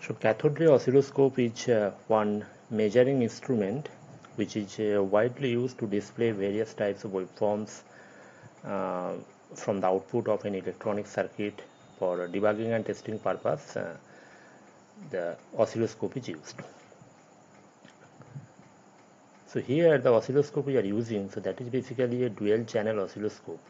So cathode ray oscilloscope is uh, one measuring instrument which is uh, widely used to display various types of waveforms uh, from the output of an electronic circuit for debugging and testing purpose uh, the oscilloscope is used. So here the oscilloscope we are using so that is basically a dual channel oscilloscope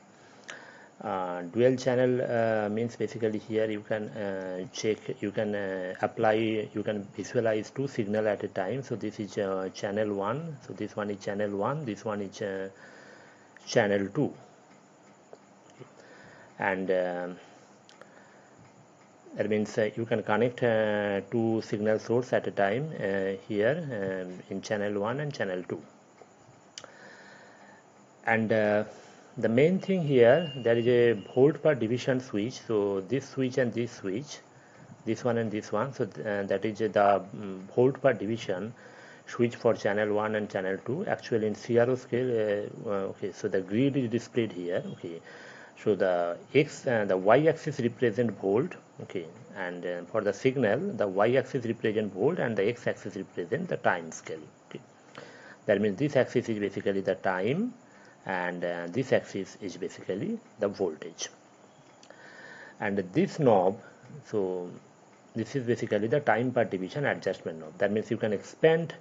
uh, dual channel uh, means basically here you can uh, check you can uh, apply you can visualize two signal at a time. So this is uh, channel 1 so this one is channel 1 this one is channel 2 and um, that means you can connect two signal source at a time here um, in channel 1 and channel 2 and the main thing here there is a volt per division switch. So this switch and this switch this one and this one. So th uh, that is the um, volt per division switch for channel 1 and channel 2 actually in CRO scale uh, uh, okay so the grid is displayed here okay. So the x and uh, the y axis represent volt okay. And uh, for the signal the y axis represent volt and the x axis represent the time scale okay. That means this axis is basically the time and uh, this axis is basically the voltage. And this knob so this is basically the time per division adjustment knob. That means you can expand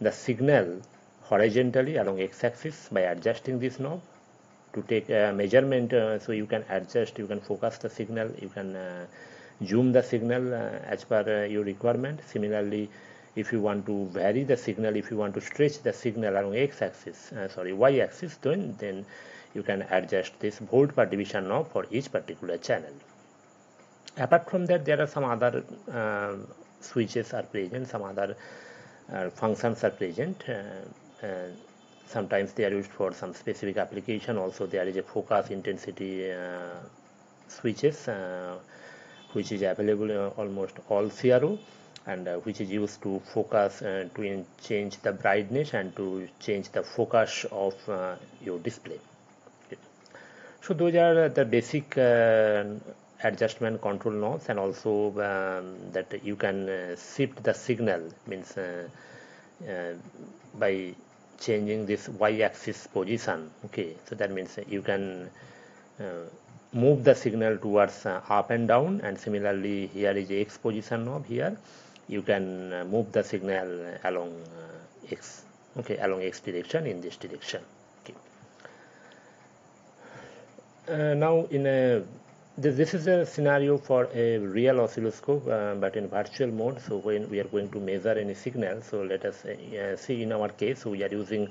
the signal horizontally along x-axis by adjusting this knob to take a measurement uh, so you can adjust you can focus the signal you can uh, zoom the signal uh, as per uh, your requirement. Similarly if you want to vary the signal if you want to stretch the signal along x-axis uh, sorry y-axis then then you can adjust this volt per division knob for each particular channel. Apart from that there are some other uh, switches are present some other uh, functions are present uh, uh, sometimes they are used for some specific application. Also there is a focus intensity uh, switches which is available in almost all CRO and uh, which is used to focus uh, to change the brightness and to change the focus of uh, your display okay. so those are the basic uh, adjustment control knobs and also um, that you can uh, shift the signal means uh, by changing this y-axis position okay so that means you can move the signal towards up and down and similarly here is x position knob here you can uh, move the signal along uh, x okay along x direction in this direction. Okay. Uh, now in a this, is a scenario for a real oscilloscope uh, but in virtual mode. So when we are going to measure any signal so let us uh, see in our case we are using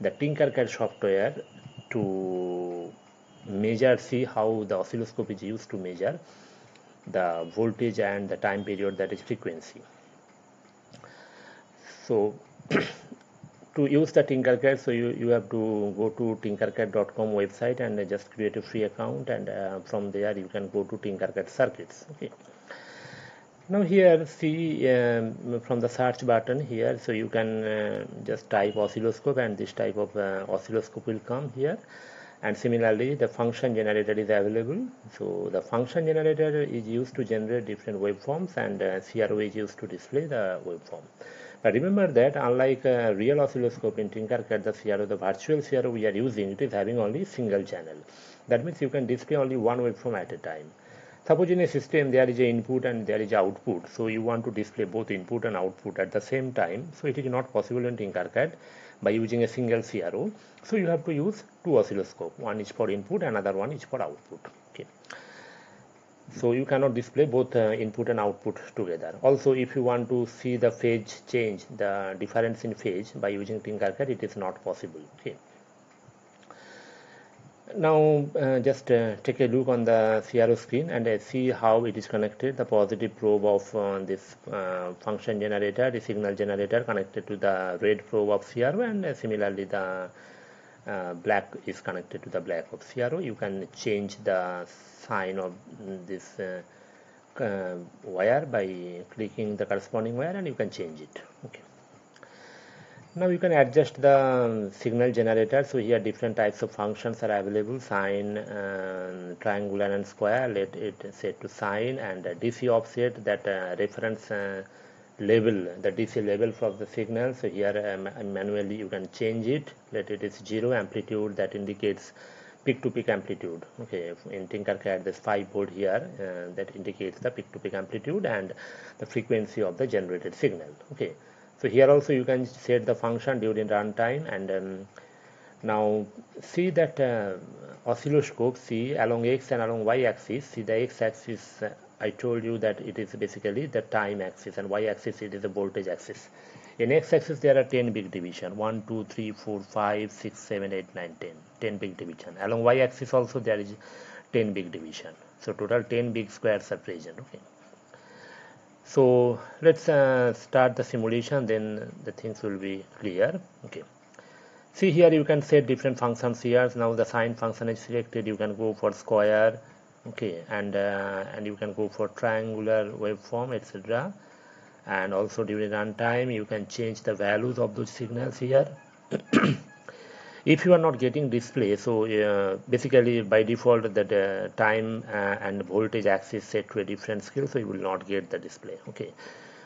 the Tinkercad software to measure see how the oscilloscope is used to measure the voltage and the time period that is frequency. So to use the tinkercad so you, you have to go to tinkercad.com website and just create a free account and uh, from there you can go to tinkercad circuits okay? Now here see um, from the search button here so you can uh, just type oscilloscope and this type of uh, oscilloscope will come here and similarly the function generator is available. So the function generator is used to generate different waveforms and uh, CRO is used to display the waveform. But remember that unlike a real oscilloscope in Tinkercad the CRO the virtual CRO we are using it is having only single channel. That means you can display only one waveform at a time suppose in a system there is a input and there is output so you want to display both input and output at the same time so it is not possible in Tinkercad by using a single CRO. So you have to use two oscilloscope. One is for input, another one is for output. Okay. So you cannot display both uh, input and output together. Also, if you want to see the phase change, the difference in phase by using Tinkercad, it is not possible. Okay now uh, just uh, take a look on the CRO screen and uh, see how it is connected the positive probe of uh, this uh, function generator the signal generator connected to the red probe of CRO and uh, similarly the black is connected to the black of CRO you can change the sign of this wire by clicking the corresponding wire and you can change it. Okay now you can adjust the signal generator. So here different types of functions are available sine uh, triangular and square. Let it set to sine and dc offset that uh, reference uh, level the dc level for the signal. So here uh, manually you can change it. Let it is zero amplitude. That indicates peak to peak amplitude. Okay in tinkercad there's 5 volt here uh, that indicates the peak to peak amplitude and the frequency of the generated signal. Okay so here also you can set the function during runtime and um, now see that uh, oscilloscope see along x and along y axis see the x axis uh, I told you that it is basically the time axis and y axis it is the voltage axis. In x axis there are 10 big division 1 2 3 4 5 6 7 8 9 10 10 big division. Along y axis also there is 10 big division. So total 10 big squares are present okay so let's uh, start the simulation then the things will be clear. Okay. See here you can set different functions here. Now the sine function is selected. You can go for square okay and uh, and you can go for triangular waveform etc and also during runtime you can change the values of those signals here if you are not getting display so uh, basically by default that uh, time uh, and voltage axis set to a different scale so you will not get the display okay?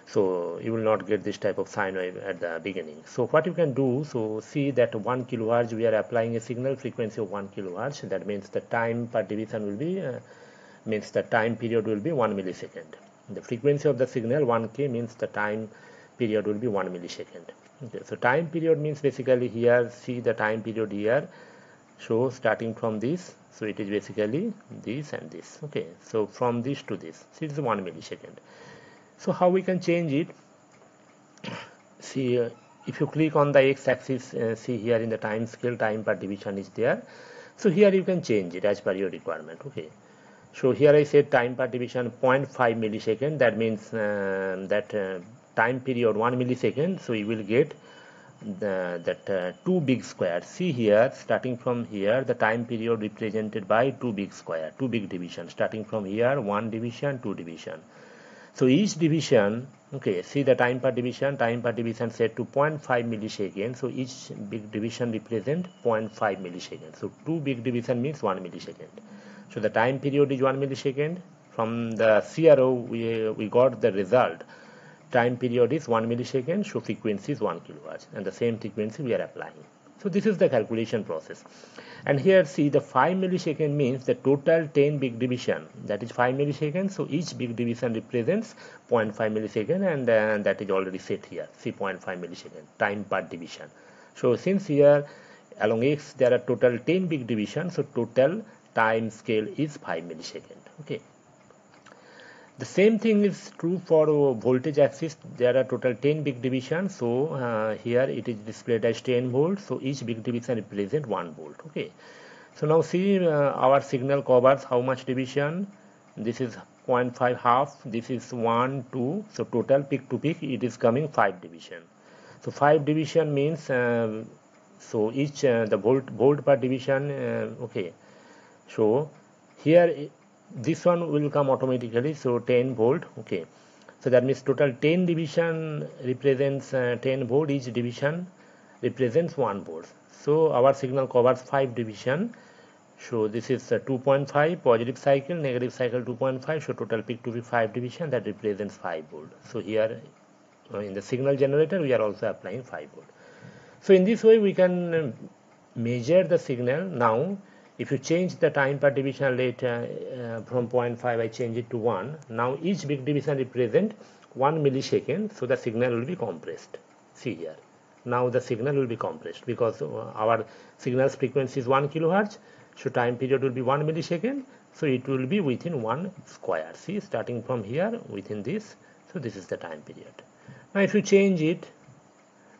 So you will not get this type of sine wave at the beginning. So what you can do so see that 1 kilohertz we are applying a signal frequency of 1 kilohertz. That means the time per division will be uh, means the time period will be 1 millisecond. The frequency of the signal 1k means the time period will be 1 millisecond okay so time period means basically here see the time period here so starting from this. So it is basically this and this. Okay so from this to this. So it's one millisecond. So how we can change it? See uh, if you click on the x-axis uh, see here in the time scale time per division is there. So here you can change it as per your requirement. Okay. So here I said time per division 0.5 millisecond. That means uh, that time period 1 millisecond so you will get the, that uh, two big square. See here starting from here the time period represented by two big square two big division. Starting from here one division two division. So each division okay see the time per division? Time per division set to 0.5 millisecond. So each big division represent 0.5 millisecond. So two big division means one millisecond. So the time period is one millisecond. From the CRO we, we got the result time period is 1 millisecond so frequency is 1 kilohertz and the same frequency we are applying. So this is the calculation process. And here see the 5 millisecond means the total 10 big division. That is 5 milliseconds so each big division represents 0.5 millisecond and uh, that is already set here see 0.5 millisecond time per division. So since here along x there are total 10 big division so total time scale is 5 millisecond okay the same thing is true for voltage axis. There are total 10 big divisions. So uh, here it is displayed as 10 volts so each big division represents 1 volt. Okay. So now see uh, our signal covers how much division? This is 0.5 half. This is 1 2 so total peak to peak it is coming 5 division. So 5 division means uh, so each uh, the volt volt per division uh, okay. So here this one will come automatically so 10 volt okay. So that means total 10 division represents uh, 10 volt each division represents 1 volt. So our signal covers 5 division. So this is uh, 2.5 positive cycle negative cycle 2.5 so total peak to be 5 division that represents 5 volt. So here uh, in the signal generator we are also applying 5 volt. So in this way we can uh, measure the signal. Now if you change the time per division later uh, from 0.5 I change it to 1 now each big division represent 1 millisecond so the signal will be compressed. See here. Now the signal will be compressed because uh, our signal's frequency is 1 kilohertz. So time period will be 1 millisecond. So it will be within 1 square. See starting from here within this. So this is the time period. Now if you change it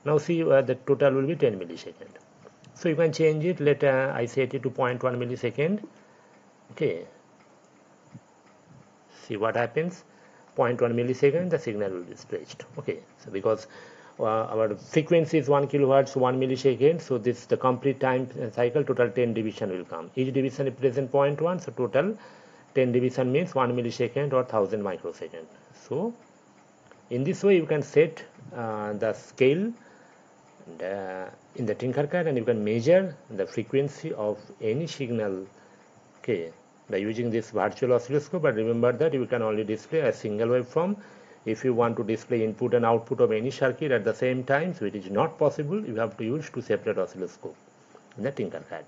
now see uh, the total will be 10 millisecond so you can change it. Let uh, I set it to 0.1 millisecond. Okay. See what happens. 0.1 millisecond the signal will be stretched. Okay. So because uh, our frequency is 1 kilohertz 1 millisecond. So this the complete time cycle. Total 10 division will come. Each division represent 0.1 so total 10 division means 1 millisecond or 1000 microsecond. So in this way you can set uh, the scale uh, in the Tinkercad and you can measure the frequency of any signal okay by using this virtual oscilloscope. But remember that you can only display a single waveform. If you want to display input and output of any circuit at the same time so it is not possible. You have to use two separate oscilloscope in the Tinkercad